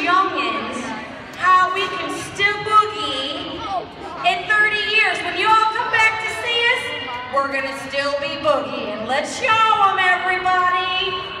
youngins how we can still boogie in 30 years. When you all come back to see us, we're going to still be boogieing. Let's show them, everybody.